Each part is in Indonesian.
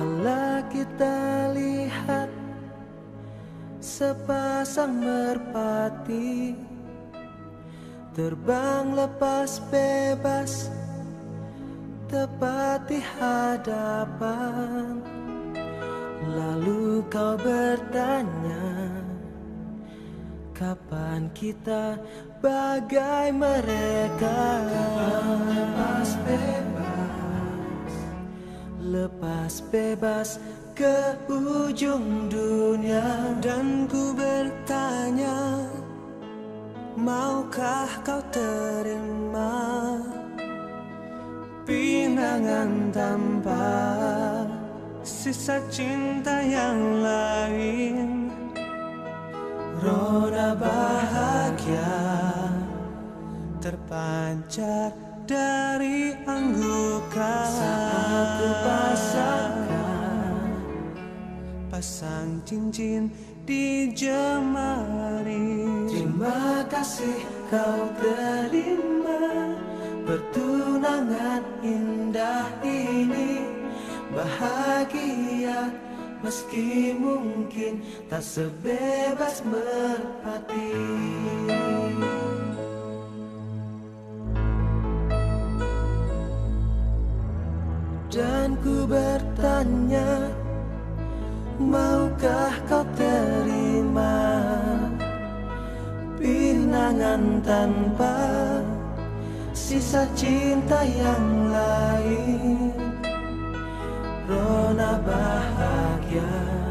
Kala kita lihat sepasang merpati Terbang lepas bebas tepat di hadapan Lalu kau bertanya Kapan kita bagai mereka? Kapan Lepas bebas ke ujung dunia Dan ku bertanya Maukah kau terima Pinangan tanpa Sisa cinta yang lain? Roda bahagia terpancar dari anggukan Saat ku pasangkan Pasang cincin di jemari. Terima kasih kau terima Pertunangan indah ini. Bahagia Meski mungkin tak sebebas merpati Dan ku bertanya Maukah kau terima Pinangan tanpa Sisa cinta yang lain? Rona bahagia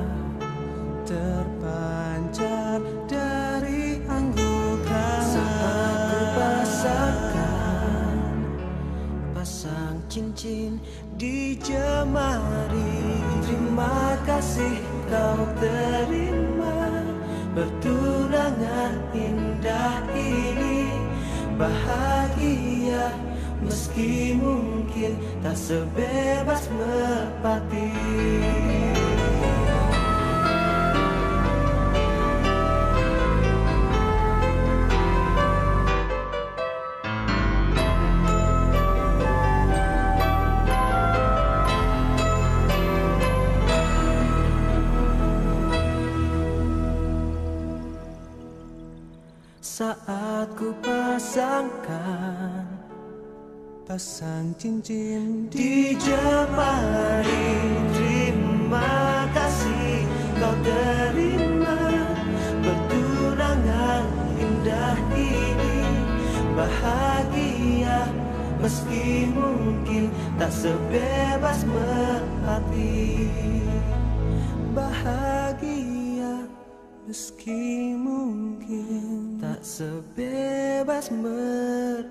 cincin di jemari Terima kasih kau terima. Bertunangan indah ini Bahagia. Meski mungkin tak sebebas merpati Saat ku pasangkan Pasang cincin di jemari Terima kasih kau terima Pertunangan indah ini. Bahagia meski mungkin Tak sebebas merpati Bahagia meski mungkin Tak sebebas merpati